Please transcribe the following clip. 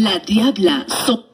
La diabla so